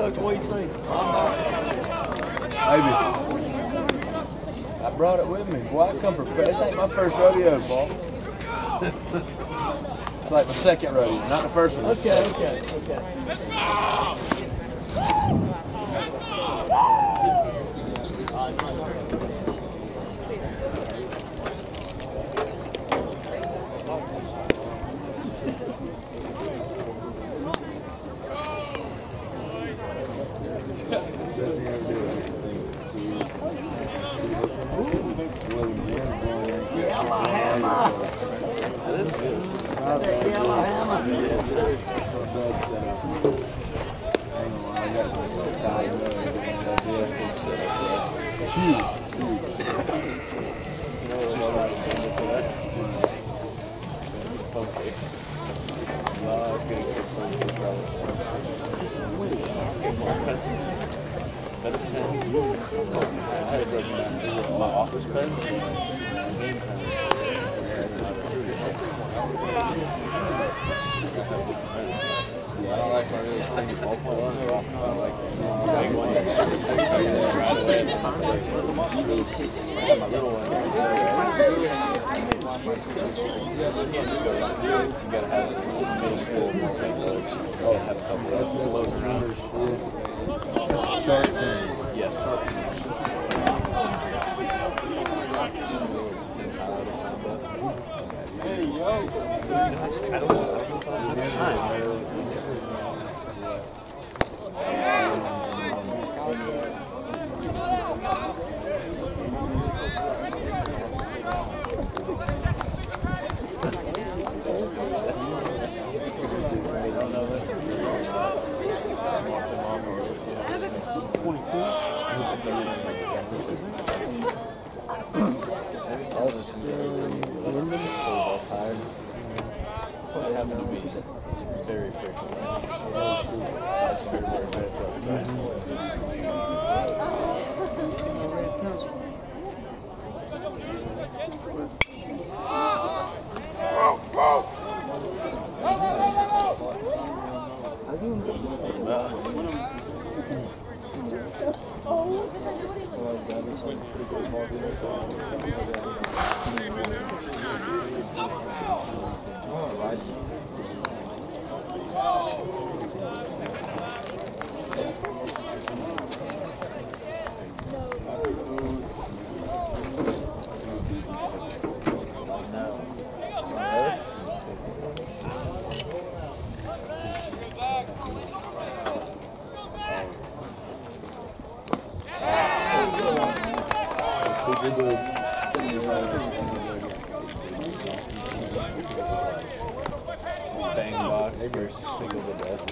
Coach, what do you think? Maybe. I brought it with me. Boy, I come prepared. This ain't my first rodeo, Paul. it's like my second rodeo, not the first one. Okay, okay, okay. Better pens. I had go to my, office pens. uh, Game time. Yeah, it's not pretty. I have different pens. Yeah, I don't like my really tiny ballpoint ones. They're often I like the big one that's super thick. So I get right away. It's really I my little one. You can't just go right through. You gotta have middle school multi-colors. You gotta have a couple of floating around. Yes. I don't know. I if it's time. They happen to be very frequent. I swear they're minutes outside. Bang box versus single to death.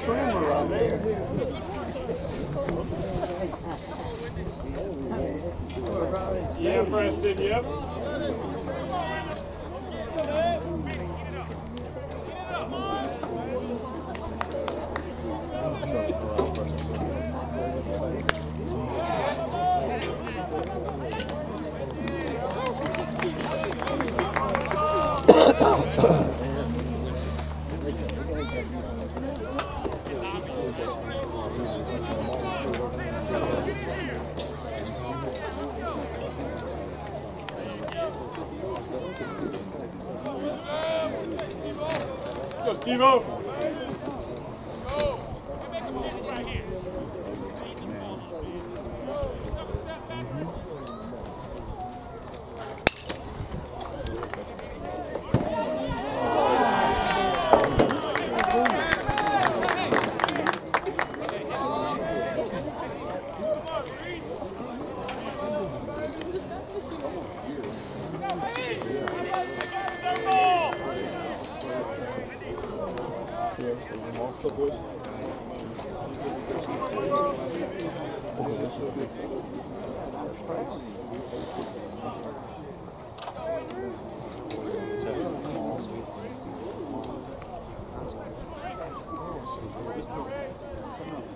Trimmer right there. Yeah, Preston, yep. Go, Steve-O.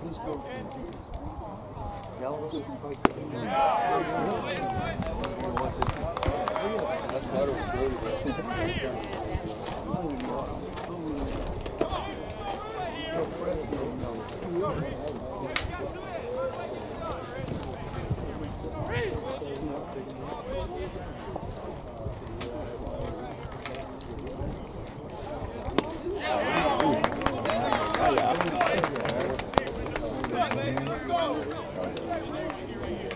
Who's girlfriend? Dallas? That slider was good.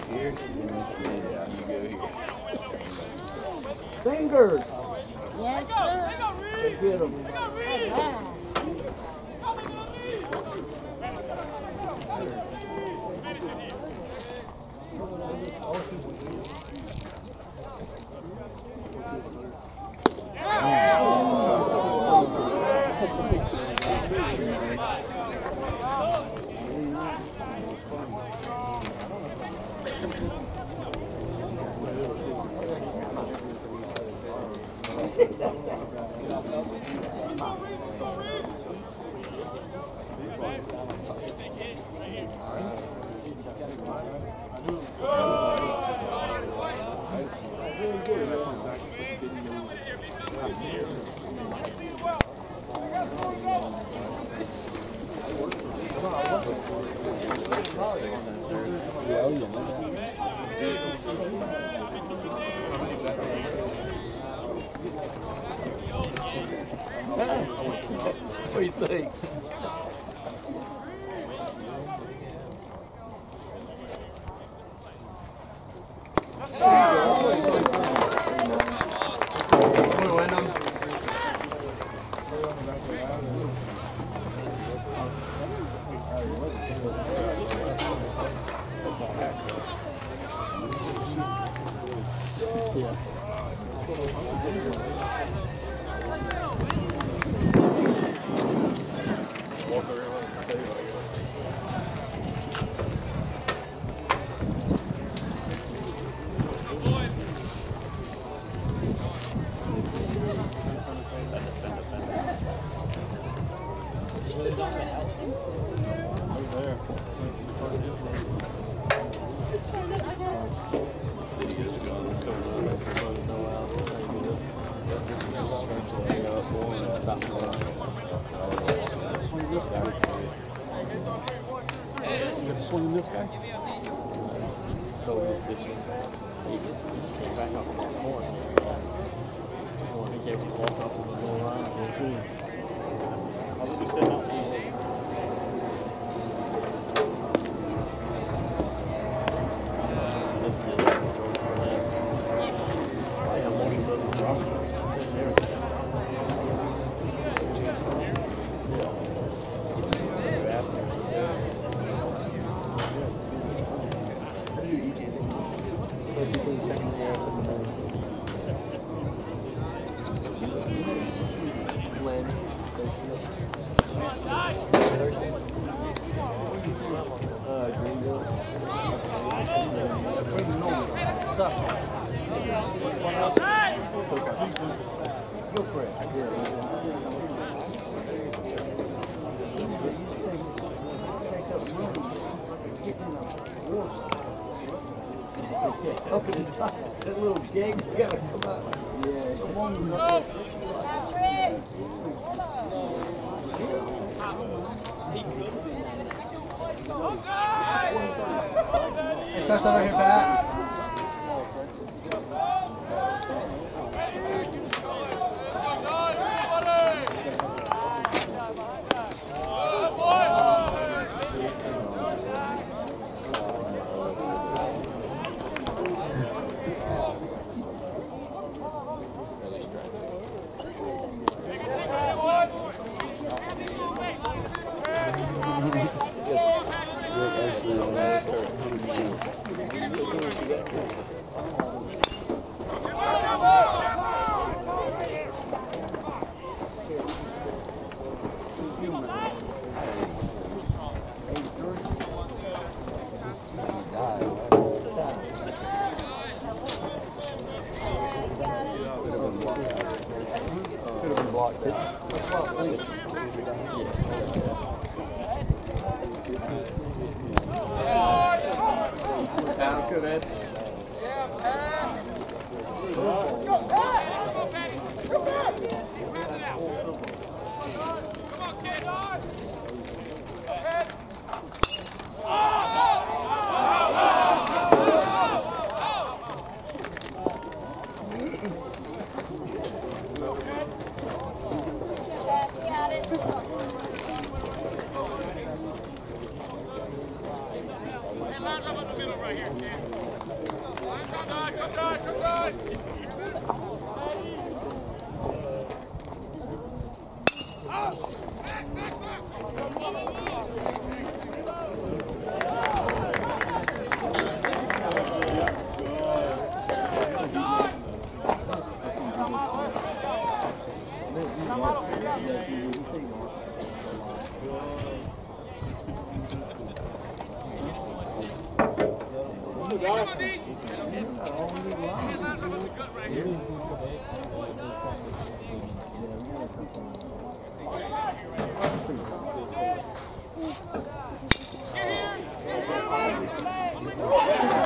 Here. Yeah, you go here. Fingers! Yes, sir. Get Swing this guy. Throw this bitch. He just, he just came back up on the corner. So he came walk up on the goal line. I was just Up at the top, that little gig gotta come out. Yeah. So one up there. Starts over here, Pat. Been blocked out. Sounds good, Ed. Go, Doc.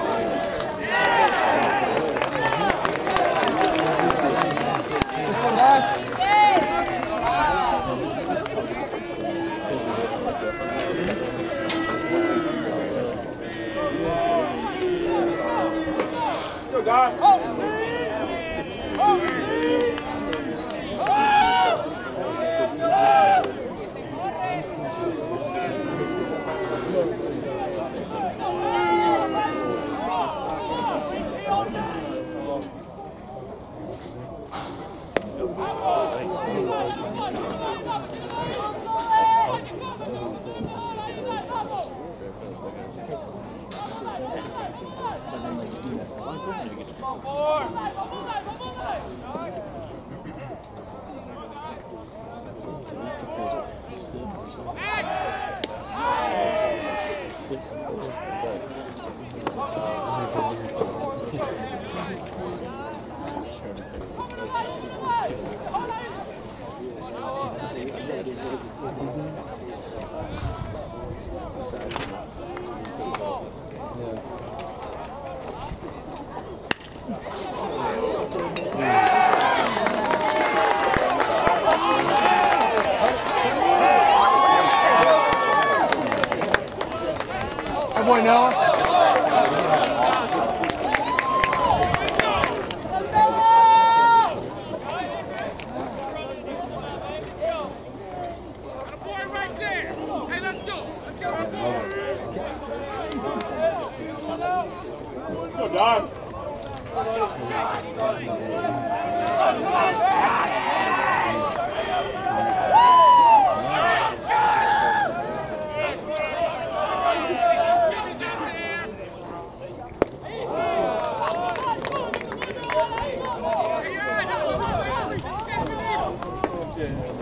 Good Yeah.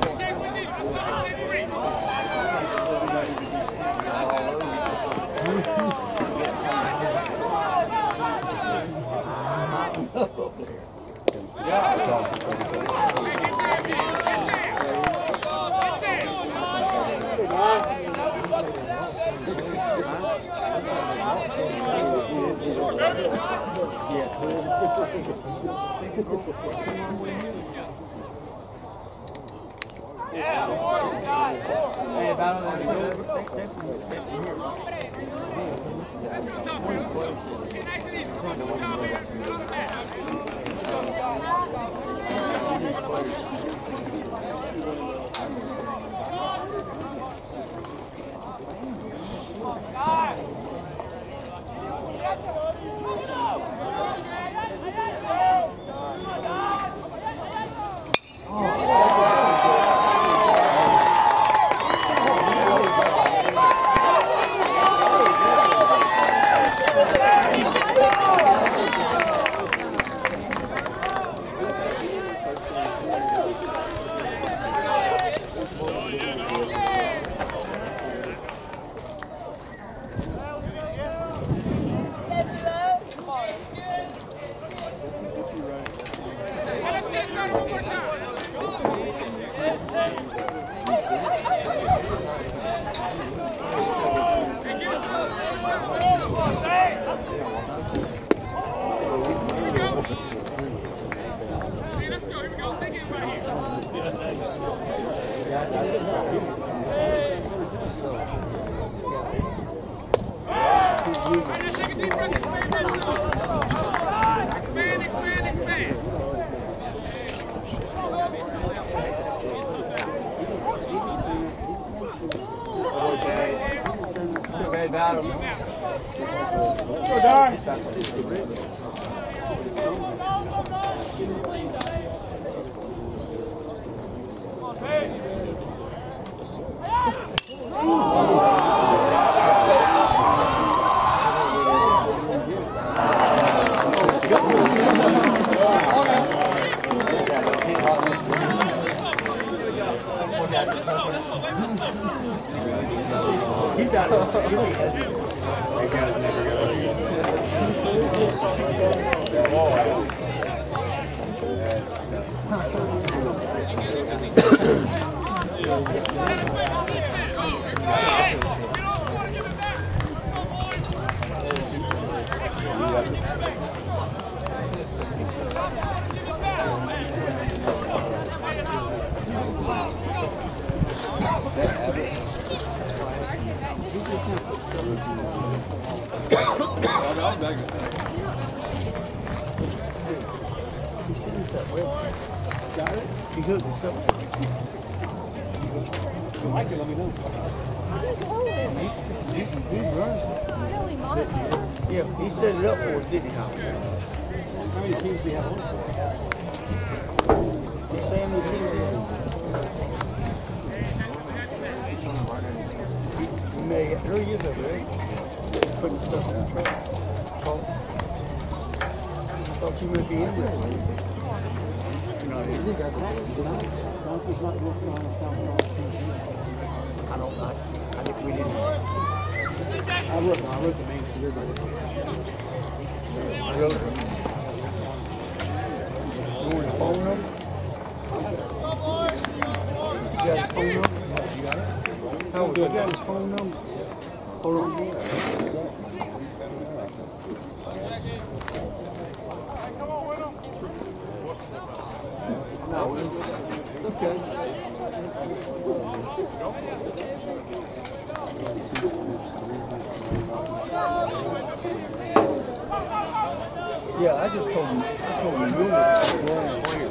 Yeah, Pegaram. That guy's never gonna get He sent us that website. Got it? He hooked us up. If you like it, let me know. He, he, he runs it. Yeah, he set it up for us, didn't he, How many teams do you have on it? He say how many teams he has? He- He may have three years over there. Putting stuff on the track. Thought- you might be interested. You're not interested. Donkey's not working on a South Carolina team. I don't, I, I think we didn't. I wrote, I wrote the for your guys. Really? You want his phone number? You got his phone number? You got it? Howard, you got his phone number? Yeah, I just told him, I told him, you were wrong player.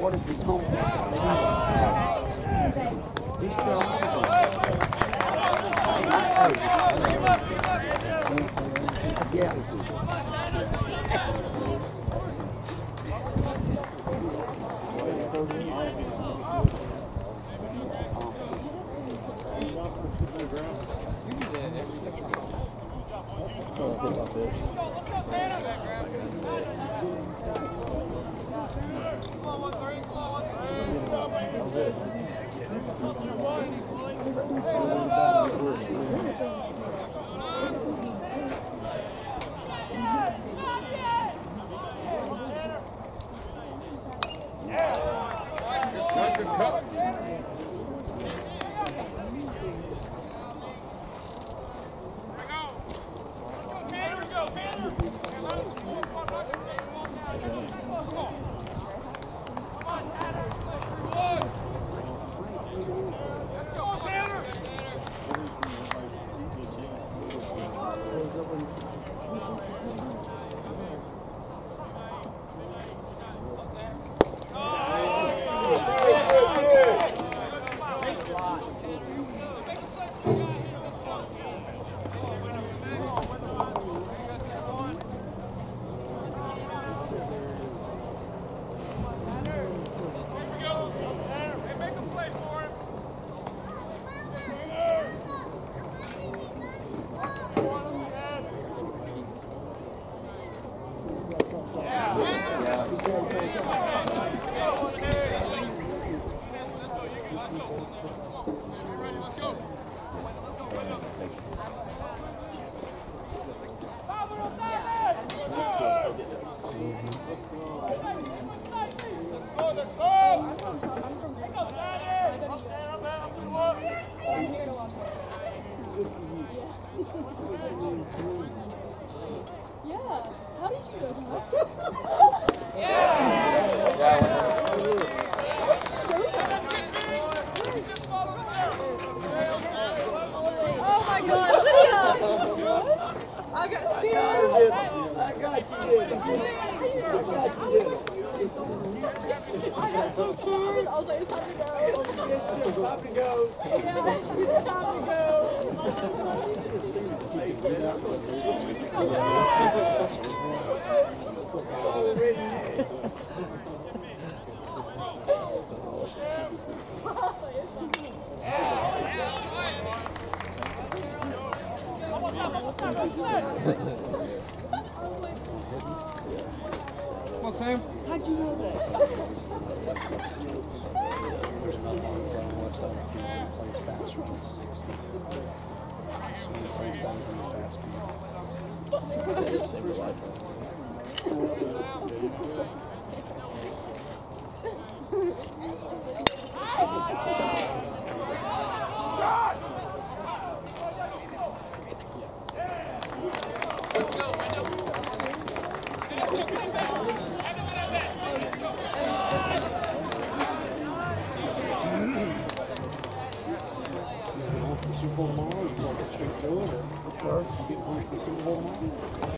What if we told These two Yeah. How'd you. Know that?